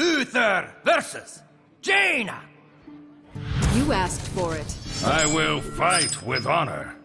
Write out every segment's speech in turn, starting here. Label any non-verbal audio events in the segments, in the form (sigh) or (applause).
Uther versus Jaina! You asked for it. I will fight with honor.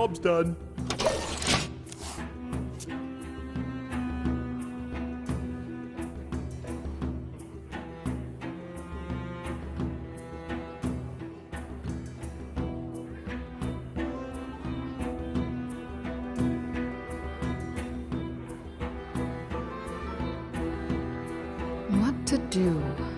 Job's done. What to do?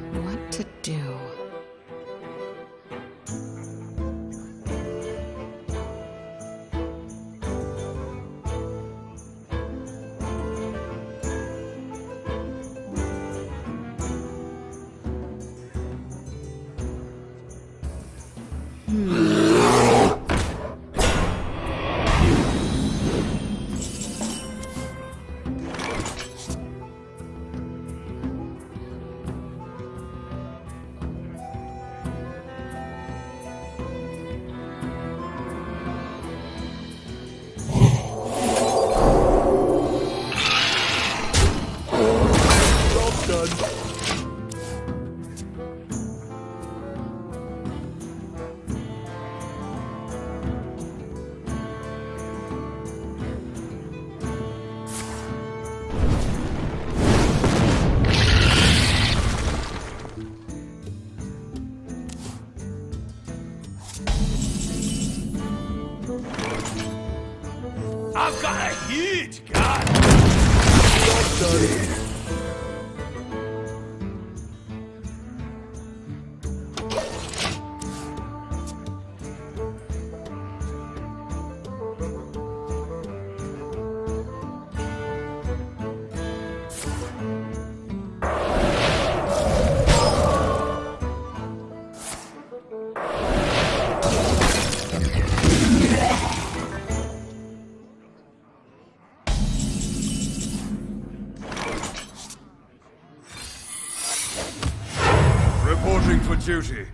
Duty.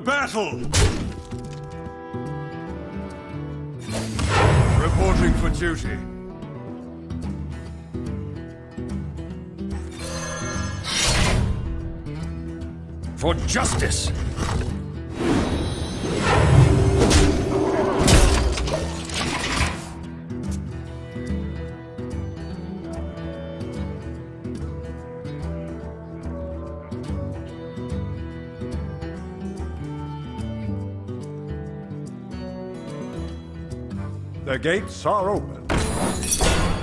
Battle! Reporting for duty. For justice! The gates are open.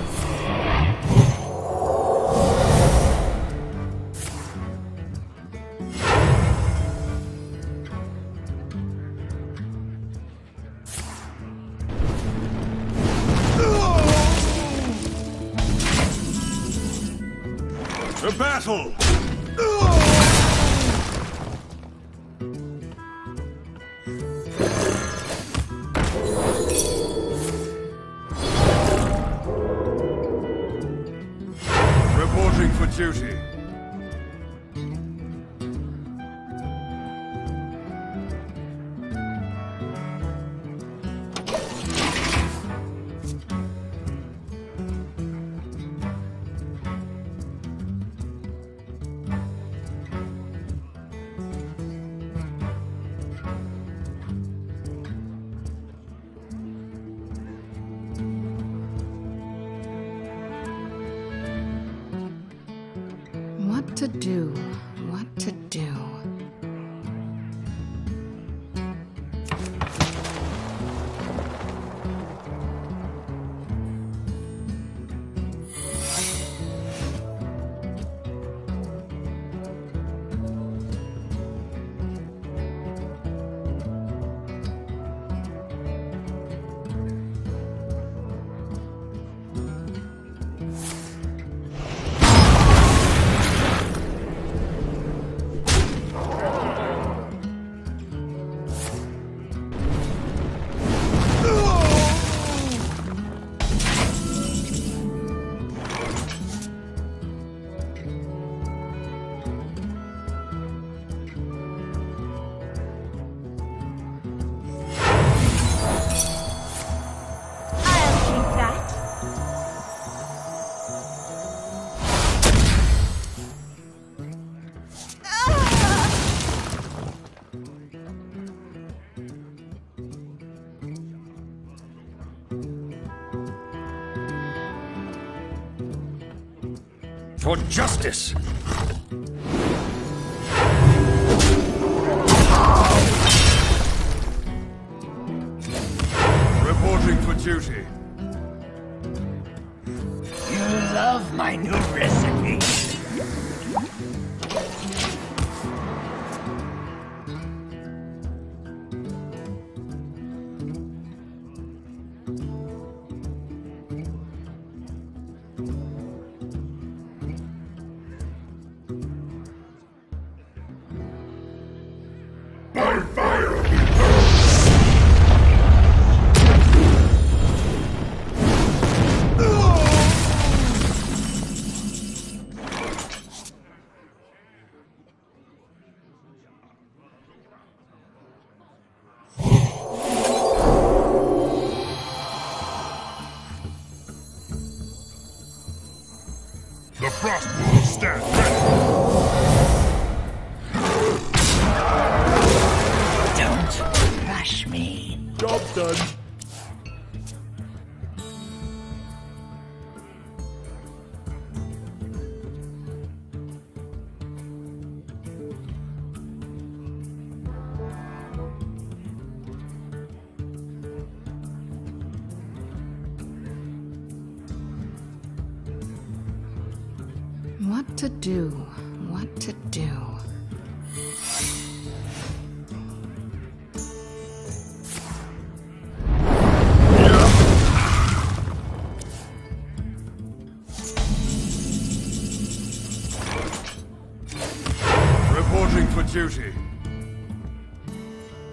Duty. To do? For justice! Reporting for duty. You love my new recipe. The to do? What to do? Reporting for duty.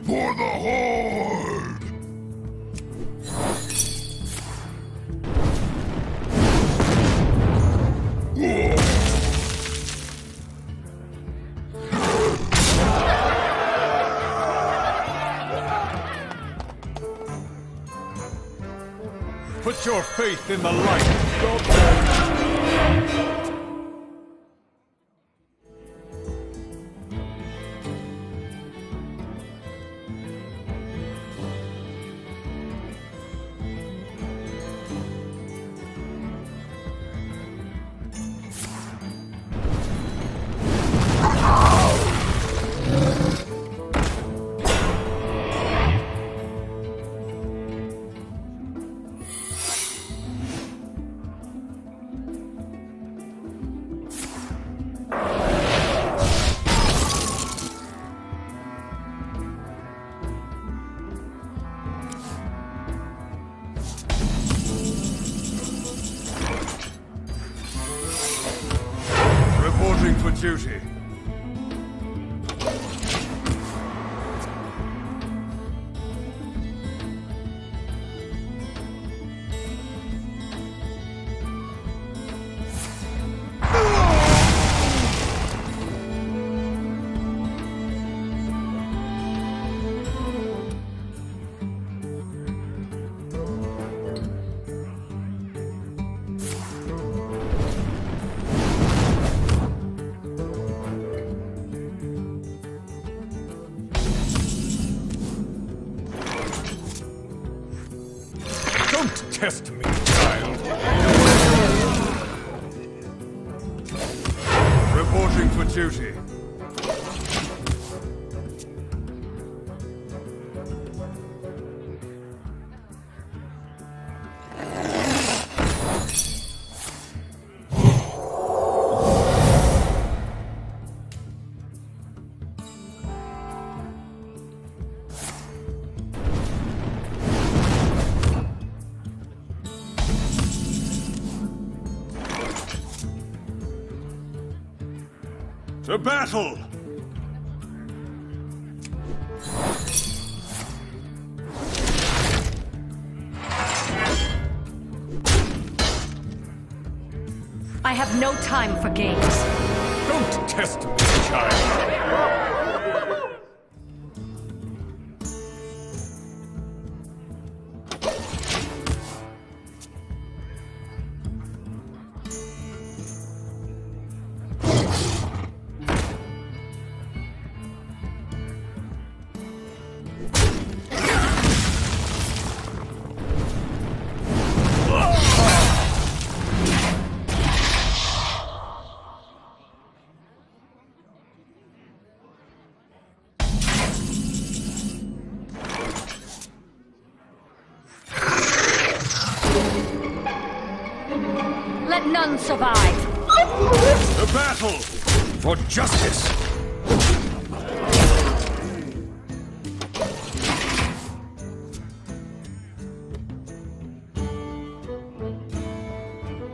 For the Horde! Put your faith in the light. for duty. Battle! I have no time for games. Don't test me, child. Let none survive. To battle! For justice!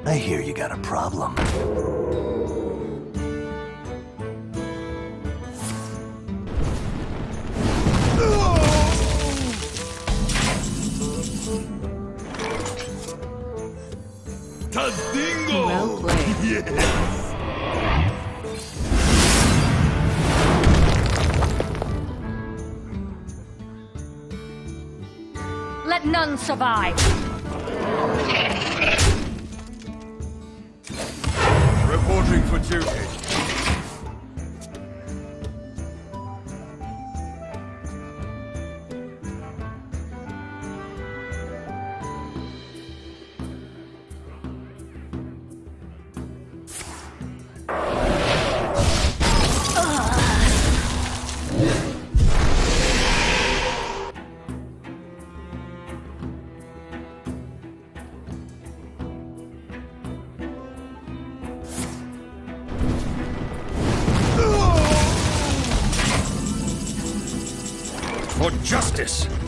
I hear you got a problem. Tadingo! Well played. (laughs) Let none survive. For justice!